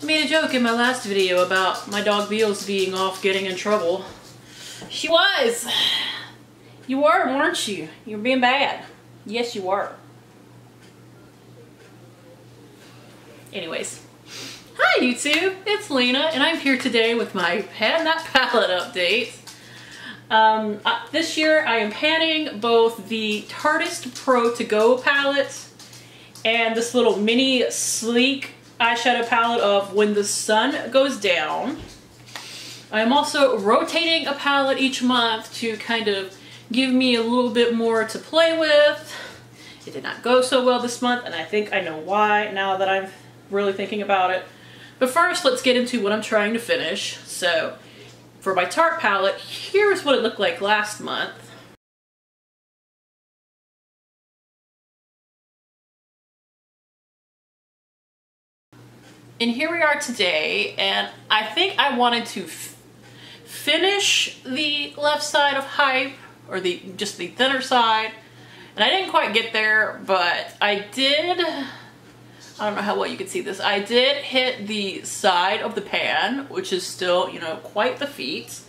I made a joke in my last video about my dog Beals being off getting in trouble. She was. You were, weren't you? You were being bad. Yes, you were. Anyways. Hi YouTube, it's Lena and I'm here today with my Pan That Palette update. Um, uh, this year I am panning both the Tarteist Pro To Go palette and this little mini sleek eyeshadow palette of When the Sun Goes Down. I'm also rotating a palette each month to kind of give me a little bit more to play with. It did not go so well this month and I think I know why now that I'm really thinking about it. But first let's get into what I'm trying to finish. So for my Tarte palette, here's what it looked like last month. And here we are today, and I think I wanted to finish the left side of Hype, or the just the thinner side, and I didn't quite get there, but I did, I don't know how well you can see this, I did hit the side of the pan, which is still, you know, quite the feat.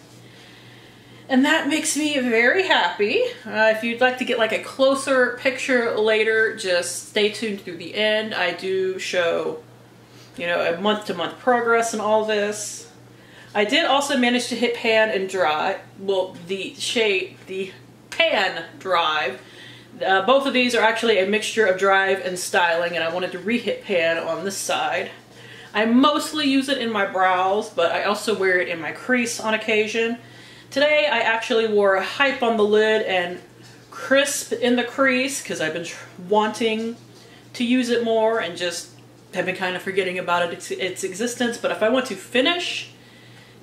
And that makes me very happy. Uh, if you'd like to get like a closer picture later, just stay tuned through the end. I do show you know, a month-to-month -month progress and all this. I did also manage to hit pan and dry. Well, the shade, the pan drive. Uh, both of these are actually a mixture of drive and styling, and I wanted to re-hit pan on this side. I mostly use it in my brows, but I also wear it in my crease on occasion. Today, I actually wore a hype on the lid and crisp in the crease because I've been wanting to use it more and just have been kind of forgetting about it, its, existence, but if I want to finish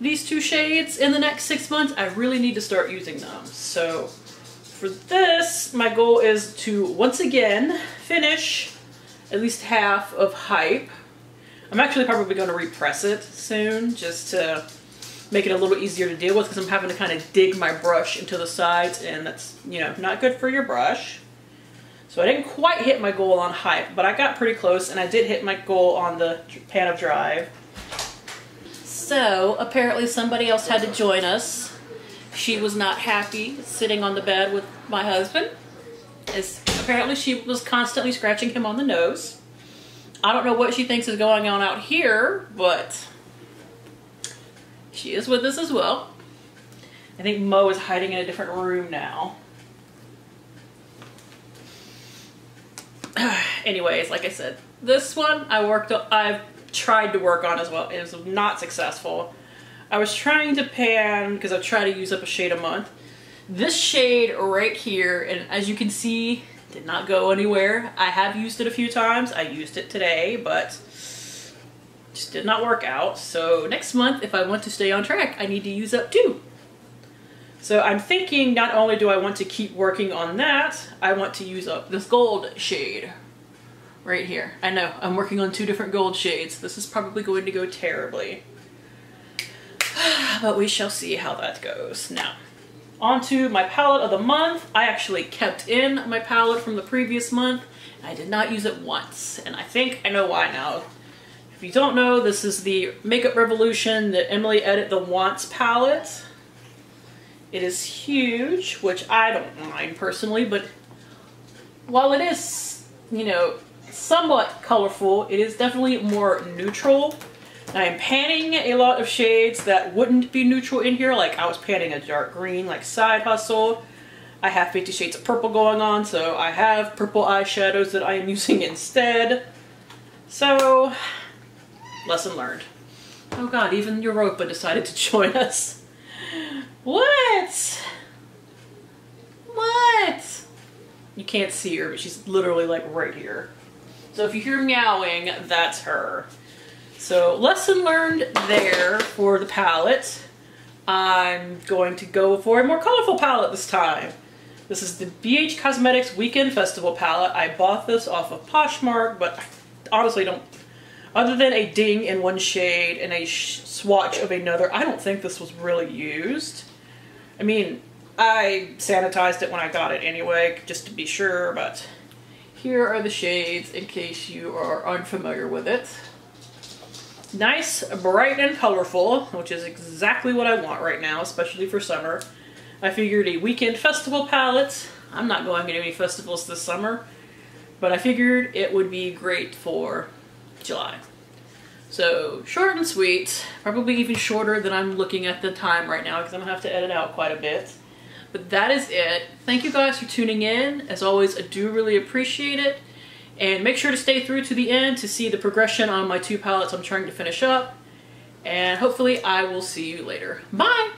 these two shades in the next six months, I really need to start using them. So for this, my goal is to once again finish at least half of Hype. I'm actually probably going to repress it soon just to make it a little easier to deal with because I'm having to kind of dig my brush into the sides and that's, you know, not good for your brush. So I didn't quite hit my goal on hype, but I got pretty close and I did hit my goal on the pan of drive. So apparently somebody else had to join us. She was not happy sitting on the bed with my husband. As apparently she was constantly scratching him on the nose. I don't know what she thinks is going on out here, but she is with us as well. I think Mo is hiding in a different room now. Anyways, like I said, this one I worked on, I've tried to work on as well. It was not successful. I was trying to pan, because I try to use up a shade a month. This shade right here, and as you can see, did not go anywhere. I have used it a few times. I used it today, but just did not work out. So next month, if I want to stay on track, I need to use up two. So I'm thinking not only do I want to keep working on that, I want to use up this gold shade right here. I know, I'm working on two different gold shades. This is probably going to go terribly. but we shall see how that goes. Now, onto my palette of the month. I actually kept in my palette from the previous month. I did not use it once, and I think I know why now. If you don't know, this is the Makeup Revolution, the Emily Edit the Wants palette. It is huge, which I don't mind personally, but while it is, you know, somewhat colorful, it is definitely more neutral. I am panning a lot of shades that wouldn't be neutral in here, like I was panning a dark green, like Side Hustle. I have 50 shades of purple going on, so I have purple eyeshadows that I am using instead. So, lesson learned. Oh god, even Europa decided to join us. What? What? You can't see her, but she's literally like right here. So if you hear meowing, that's her. So lesson learned there for the palette. I'm going to go for a more colorful palette this time. This is the BH Cosmetics Weekend Festival palette. I bought this off of Poshmark, but honestly don't, other than a ding in one shade and a swatch of another, I don't think this was really used. I mean, I sanitized it when I got it anyway, just to be sure, but here are the shades in case you are unfamiliar with it. nice, bright, and colorful, which is exactly what I want right now, especially for summer. I figured a weekend festival palette. I'm not going to any festivals this summer, but I figured it would be great for July. So short and sweet, probably even shorter than I'm looking at the time right now because I'm gonna have to edit out quite a bit. But that is it. Thank you guys for tuning in. As always, I do really appreciate it. And make sure to stay through to the end to see the progression on my two palettes I'm trying to finish up. And hopefully I will see you later. Bye!